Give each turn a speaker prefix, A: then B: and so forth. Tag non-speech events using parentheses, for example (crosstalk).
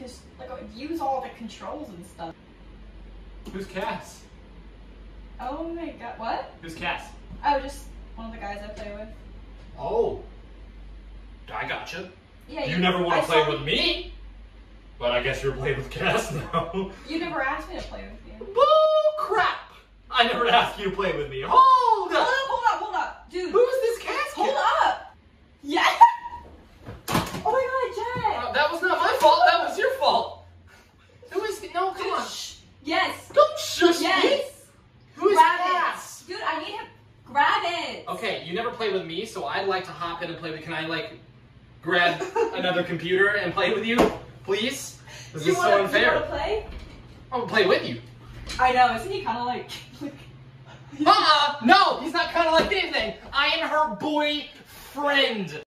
A: like use all the cons- like use all the controls and stuff.
B: Who's Cass?
A: Oh my god, what?
B: Who's Cass?
A: Oh, just one of the guys I play with.
B: Oh. I gotcha.
A: Yeah.
B: You never want to play
A: saw-
B: with me? But I guess you're playing with Cass (laughs) now.
A: You never asked me to play with you.
B: Bull crap! I never asked you to play with me. Hold
A: Hold
B: up!
A: up, hold up, hold up, dude.
B: Who's this Cass kid?
A: Hold up. Yeah. Oh my god,
B: Uh, that was not my fault. That fault. Who is? No, come on.
A: Jack. Yes.
B: Don't shush me.
A: Yes.
B: Who is
A: Grab
B: Cass?
A: it. Dude, I need to grab it.
B: Okay, you never play with me, so I'd like to hop in and play with. Can I like grab (laughs) another computer and play with you, please? This
A: you
B: is
A: wanna,
B: so
A: You
B: unfair.
A: wanna play?
B: I'm gonna play with you.
A: I know. Isn't he kind of like? (laughs) like
B: Uh-uh! No, he's not kind of like anything. I am her boyfriend.